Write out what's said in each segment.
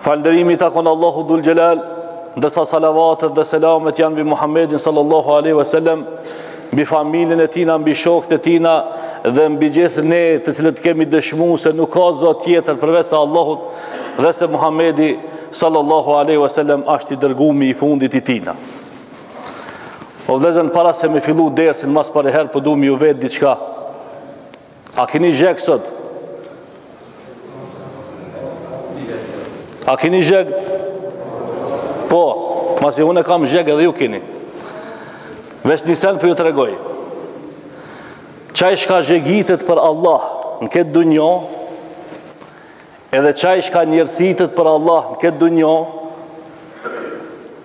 Falënderimi i takon Allahut Dhul Xhelal, ndërsa salavatet dhe selamet janë mbi Muhammedin sallallahu alaihi wasallam, mbi familjen e tina, mbi shokët e tina dhe mbi gjithë ne, të cilët kemi dëshmu se nuk ka zot tjetër përveç se Allahut dhe se Muhammedi sallallahu alaihi wasallam asht i dërgumi i fundit i tina. O vëllezër, para se me fillu dersin, ma s'pari herë po du me ju vet diçka. A keni zheg sot? A kini zheg? Po, masi unë e kam zheg edhe ju keni. Veç ni sen po ju tregoj. Qaj shka zhegitet për Allah në këtë dunjo, Edhe qaj shka nersitet për Allah në këtë dunjo,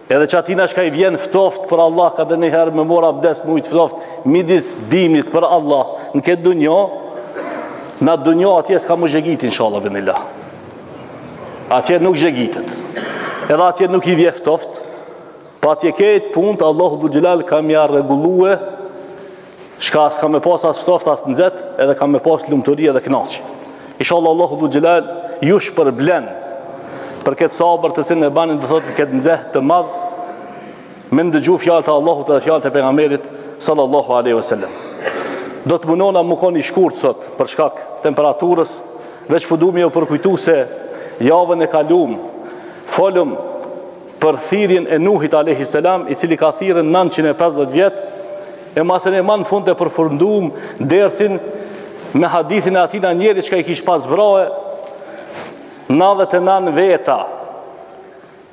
edhe qatina shka i vjen ftoft për Allah, kadonjëherë me marr abdes me ujt ftoft, midis dimit për Allah në këtë dunjo, në atë dunjo atje s'ka m'u zhegit inshallah biidhnilah. Atje nuk zhegjitet. Edhe atje nuk i vje ftoft, po atje ket punë, Allahu dhul xhelal ka me ja rregullue, Çka as ka me pas as ftoft as nxet, edhe ka me pas lumturi edhe kënaqi. Inshallah Allahu dhul xhelal ju shpërblen për këtë sabër të cilën e bani, do thotë këtë nxeh të madh me ndëgju fjalët e Allahut dhe fjalët e pejgamberit sallallahu alaihi wasallam. Do të munona me kon i shkurt sot për shkak temperaturës, veç po du me ju përkujtu se javën e kalume folëm për thirrjen e Nuhit alayhi salam, i cili ka thirrën 950 vjet, e masanej ma n'fund e përfundum dersin me hadithin e atina njerit çka i kish pas vrae 99 veta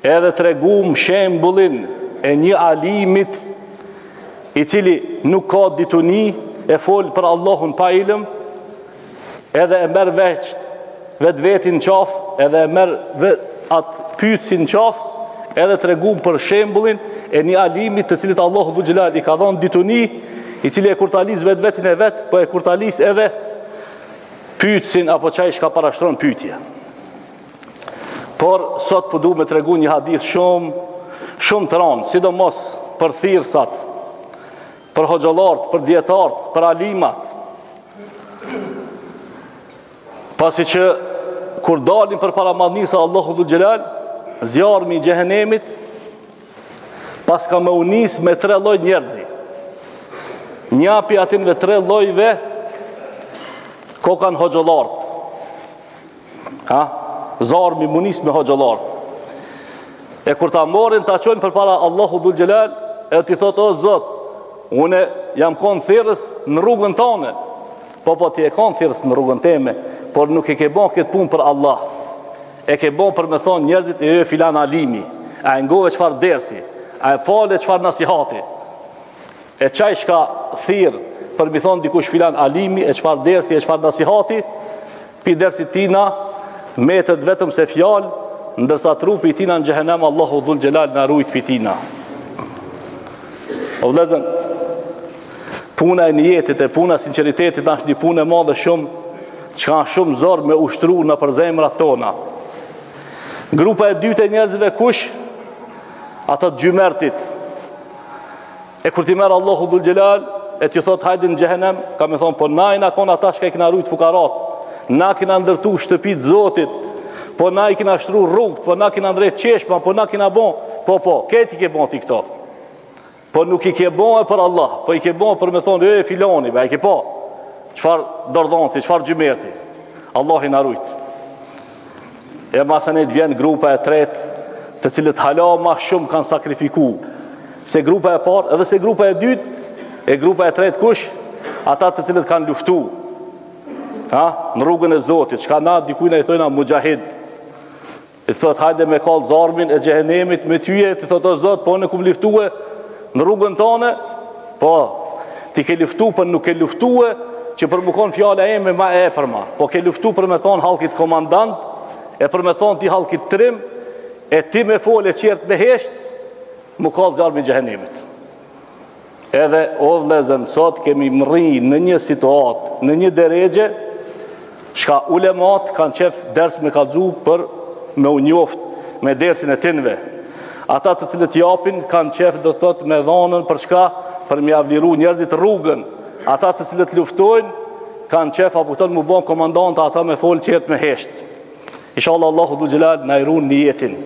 edhe tregum shembullin e një alimit i cili nuk ka dituni e fol për Allahun pa ilëm Edhe e merr veç vetvetin n'qaf, edhe e merr atë pytësin n'qaf, edhe tregum për shembullin e një alimit të cilit Allahu dhul xhelal i ka dhonë dituni, i cili e kurtalis vetvetin e vet, po e kurtalis edhe pytësin apo qaj shka parashtron pytje. Por, sot po du me tregu një hadith shumë, shumë të ranë, sidomos për thirrësat, Për hoxhollart, për dijetarët, për alimat. Pasi që kur dalim përpara madhnisë së Allahu dhul Xhelal, zjarmi i xhehenemit, paska me u nis me tre lloj njerëzi. Nja pi atinve tre llojve, kokan hoxhollart. Ha? Zjarmi mu nis me hoxhallarë. E kur ta morrin, ta çojnë përpara Allahu dhul xhelal, e t'i thotë, o Zot, une jam konë thirrës në rrugën tane. Po, po, ti je konë thirrës në rrugën teme, por nuk e ke bo këtë punë për Allah. E ke bo për me thonë njerëzit e jo e filan alimi, a e ngove çfarë dersi, a e fale çfarë nasihati. E qaj çka thirr për me thonë dikush filan alimi, e çfarë dersi, e çfarë nasihati, Pi dersit tina metet vetëm se fjalë, ndërsa trupi i tina në xhehenem Allahu dhul xhelal na rujt pi tina. O vëllezër, puna e nijetit e puna e sinqeritetit është një punë e madhe shumë, që ka shumë zor me ushtru nëpër zemrat tona. Grupa e dytë e njerëzve kush? Ata të xhymertit. E kur t'i merr Allahu dhul xhelal E t'i thot hajdi në xhehenem Ka me thonë po na jena konë ata çka i kina rujt fukarat Na kina ndërtu shtëpit zotit Po na i kina shtru rrugt Po na kina ndreq çeshma Po na kina bon Po po ke, ti ke bon ti këto Po nuk i ke bon e për Allah Po i ke bon për me thonë e filoni A e ke pa Çfarë dorëdhonsi Çfarë xhymerti Allahi na rujt E masanej vjen grupa e tret Të cilët hala ma shumë kanë sakrifiku Se grupa e parë Edhe se grupa e dyt E grupa e tret kush Ata të cilët kanë luftu ha? Në rrugën e Zotit Çka na dikuj na i thojna muxhahid I thot hajde me kallë zarmin e xhehenemit Me ty e t'i thot o Zot Po unë kum luftu e Në rrugën tone, po, ti ke luftu, po nuk ke luftue, që për mu konë fjala eme ma e epërma, po ke luftu për me thonë hallkit komandant, e për me thonë ti hallkit trim, e ti me fol e tjertë me hesht, mu kall zjarmi xhehenemit. Edhe, o vllezën, sot kemi mrri në një situatë, në një derexhe, Çka ulemat kanë qef ders me kallxu për me u njoft me dersin e tinve. Ata të cilët japin kanë qef do të thotë me dhanën për çka për mja vliru njerëzit rrugën. Ata të cilët luftojnë kanë qef a kupton mu bë komandantë ata me fol tjertë me hesht. Ishalla Allahu dhul xhelal na e run nijetin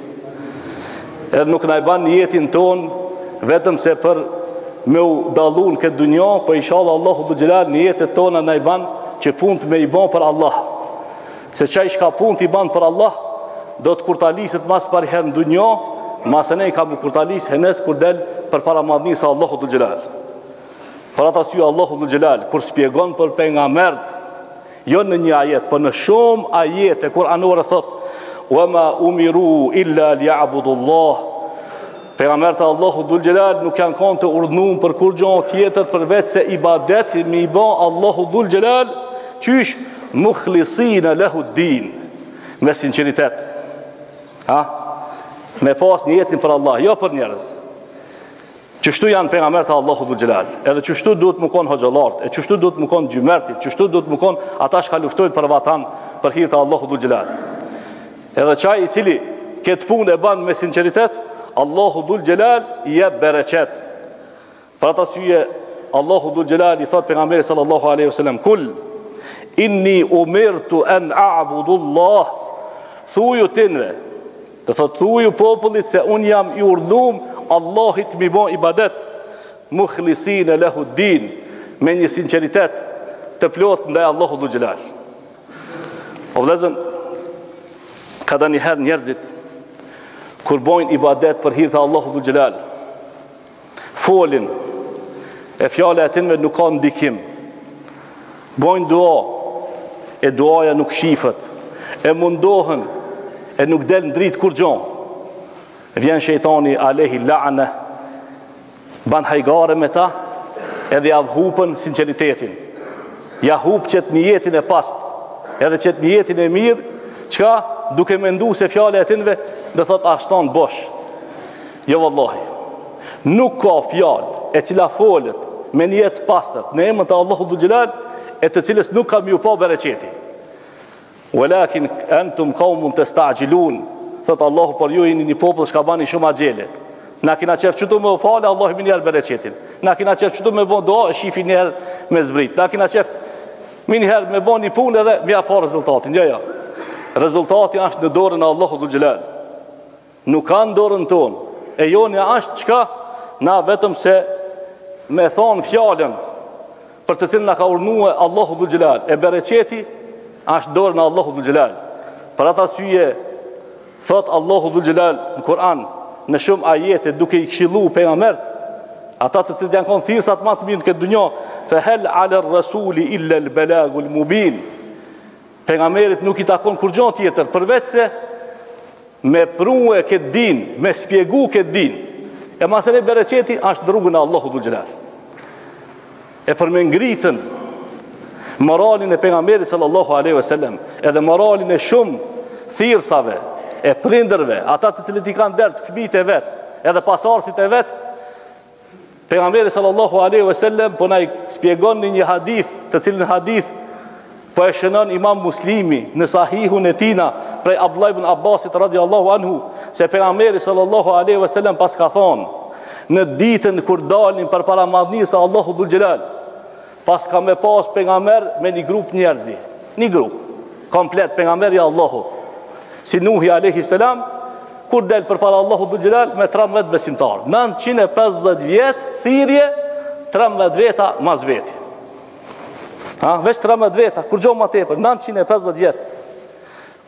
Edhe nuk na e ban nijetin ton Vetëm se për me u dallu n'këtë dunjo Por po ishalla Allahu dhul xhelal nijetet tona na i ban Që punt me i ban për Allah Se qaj çka punt i ban për Allah Do të kurtaliset ma s'pari herë në dunjo Masanej ka mu kurtalis Edhe nesër kur del përpara madhnisë Allahu dhul xhelal Për ata si Allahu dhul xhelal Kur spjegon për pejgamert Jo në një ajet, por në shumë ajete kuranore thot: "Wa ma umiru illa liya'budullah." Pejgamberët e Allahut dhul xhelal nuk janë kanë të urdhnum për kurgja tjetër përveç se ibadet me i ba Allahut dhul xhelal, qysh mukhlisin lahu din, me sinqeritet. Ha? Me pas nijetin për Allah, jo për njerëz. Qështu janë pejgamberët e Allahut dhul xhelal. Edhe qështu duhet me kon hoxhallart, e qështu duhet me kon xhymertit, qështu duhet me kon ata që luftojnë për vatan, për hir të Allahut dhul xhelal. Edhe qaj i cili këtë punë e ban me sinqeritet, Allahu dhul xhelal i jep bereqet. Për atë arsye Allahu dhul xhelal i thot pejgamberit sallallahu alaihi wasallam, "Kul inni umirtu an a'budu Allah." Thuju tinve, Do thot thuju popullit se un jam i urdhnum Allahit m'i bo ibadet muhlisine lehu din me një sinqeritet të plot ndaj Allahut dhul xhelal. O vllezën, ka ndonjëherë njerëzit kur bojnë ibadet për hir të Allahut dhul xhelal, folin e fjala e tinve nuk ka ndikim bojnë dua e duaja nuk shifet e mundohen e nuk del në dritë kurgjo vjen shejtani alejhi lane ban hajgare me ta edhe ja hupën sinqeritetin ja hup qëtë nijetin e past edhe qëtë nijetin e mirë çka duke mendu se fjala e tinve do thot asht tan bosh Jo vallahi. Nuk ka fjalë e cila folet me nijet t'pastër në emën të Allahut dhul xhelal e të cilës nuk ka me ju pa bereqeti. Walakin antum qaumun tastajilun. Thot Allahu por ju jeni një popull çka bani shumë axhele. Na kina qef çtu me u falë, Allahu menjëherë bereqetin. Na kina qef çtu me bo dua, shifa njëherë me zbrit. Na kina qef menjëherë me bo një punë dhe me ja pa rezultatin. Jo, jo. Rezultati është në dorën e Allahut dhul xhelal. Nuk a në dorën tonë. E jonja është çka? Na vetëm se me thonë fjalën për të cilën na ka urdhnue Allahu dhul xhelal. E bereqeti është n'dorën e Allahut dhul xhelal. Për atë arsye, thotë Allahu dhul xhelal në Kur'an, në shumë ajete duke i këshilu pejgamberët, ata të cilët janë kon thirrësat ma të mirë në këtë dunjo, fe hel aler rasuli illal belagul mubin, pejgamberit nuk i takon kurgjo tjetër, përveç se Me prue ket din, me spjegu ket din. E masnej bereqeti ashtë në rrugën e Allahut dhul xhelal. E për me ngritën moralin e pejgamberit sallallahu aleyhi ve sellem, edhe moralin e shumë thirrsave, e prinderve, ata të cilët i kanë dert fëmijët e vet, edhe pasardhësit e vet, Pejgamberi sallallahu alaihi wasallam po na shpjegon në një hadith, të cilin hadith po e shënon Imam Muslimi në Sahihun e tina prej Abdullah ibn Abbasit radhiyallahu anhu se pejgamberi sallallahu alaihi wasallam paska thonë në ditën kur dalin përpara madhnisë së Allahut dhul xhelal Paska me pas pejgamber me një grup njerëzi. Një grup komplet pejgamber i Allahut. Si Nuhi alayhi salam kur del përpara Allahu dhul xhelal me 13 besimtar. 950 vjet thirrje 13 veta mas veti. Ha, veç 13 veta, kurgjo ma tepër, 950 vjet.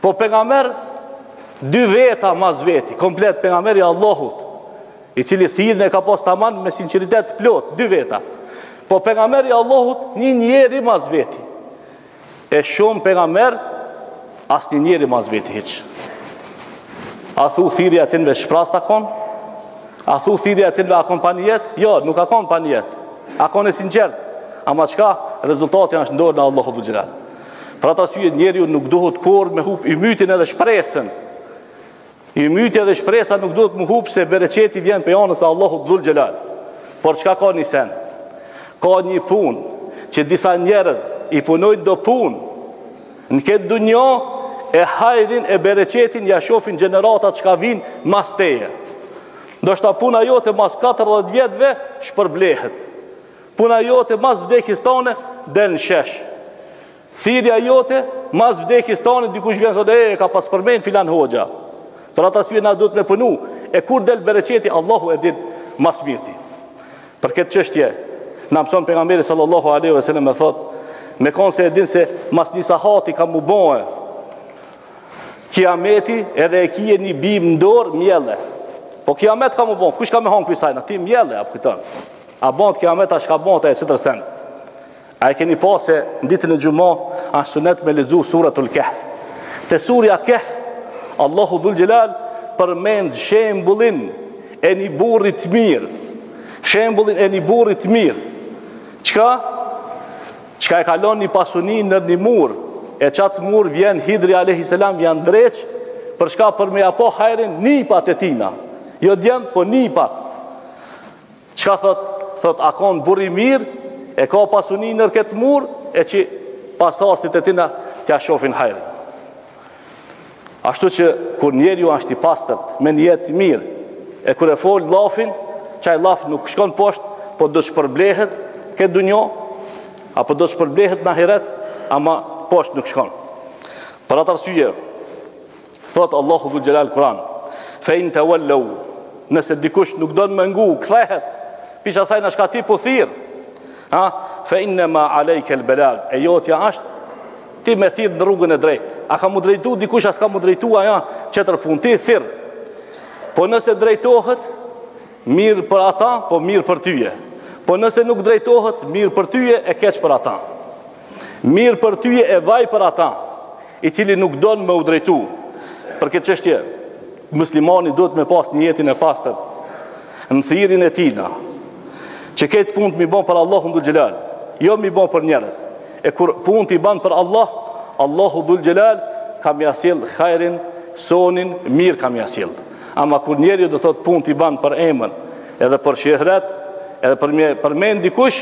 Po pejgamber dy veta mas veti, komplet pejgamber i Allahut, i cili thirrjen e ka pas tamam me sinqeritet të plot, dy veta. Po pejgamber i Allahut një njeri mas veti. E shumë pejgamber as një njeri mas veti hiç. A thu thirrja e tyne e shprast a kon? A thu thirrja e tyne a kon pa nijet? Jo, nuk a kon pa nijet. A kon e sinqert? Ama çka? Rezultati asht n'dorë t'Allahut dhul xhelal. Për atë arsye njeriu nuk duhet kurrë me hub ymytin edhe shpresën. Ymyti edhe shpresa nuk duhet me hub se bereqeti vjen prej anës së Allahut dhul xhelal. Por çka ka një sen? Ka një punë që disa njerëz i punojnë do punë në këtë dunja e hajrin e bereqetin ja shofin gjeneratat çka vijnë mas teje. Ndoshta puna jote mas 40 vjetëve shpërblehet. Puna jote mas vdekjes tane del në shesh. Thirrja jote mas vdekjes tane dikush vjen thotë e ka pas përmen filan hoxha. Për atë arsye na duhet me punu e kur del bereqeti Allahu e din ma s'miri. Për këtë çështje na mëson pejgamberi sallallahu alaihi wasallam e thotë me kon se e din se mas një sahati ka mu bënë kiameti edhe e ki një bimë në dorë mille. Po kiamet ka mu bënë, kush ka me hangër pi saj? Ti mille a bohet. A bohet kiamet, a çka bohet, e tjetër sen. A e keni pa se në ditën e xhuma asht sunet me lexu suretul Kehf. Te surja Kehf, Allahu dhul xhelal, përmend shembullin e një burrit t'mirë. Shembullin e një burrit t'mirë. Çka? Çka e ka lon një pasuni nër një mur. E qat mur vjen Hidri a.s. ja ndreq, për çka, për me ja pa hajrin nipat e tina. Jo djemt, po nipat. Çka thotë, thotë a konë burrë i mirë, e ka pasuni nër këtë mur, e që pasardhsit e tina t'ja shofin hajrin. Ashtu që kur njeriu asht i pastër, me nijet t'mirë, e kur e fol llafin, qaj llaf nuk shkon poshtë, po do shpërblehet n'këtë dunja, apo do shpërblehet në ahiret, ama poshtë nuk shkon. Për atë arsye, Thotë Allahu Dhul Xhelal n'Kur'an, "Fe in tawallu", nëse dikush nuk don me ngu, kthehet pish asaj në çka ti po thirr. Ha, fe inna ma alejke el belag, e jotja është ti me thirr në rrugën e drejtë. A ka m'u drejtu dikush, a s'ka m'u drejtu ajo çetër punë, ti thirr. Po nëse drejtohet, mirë për ata, po mirë për tyje. Po nëse nuk drejtohet, mirë për tyje e keq për ata. Mirë për tyje e vaj për ata. i cili nuk don me u drejtu për këtë çështje muslimani duhet me pas niyetin e pastër në thirrjen e tijna që krejt punët me i bo për Allahun dhul xhelal jo me i bo për njerëz e kur punët i ban për Allah Allahu dhul xhelal ka m'ja sjell hajrin sonin mirë ka m'ja sjell ama kur njeriu do thot punët i ban për emër edhe për shihret edhe për me e përmend dikush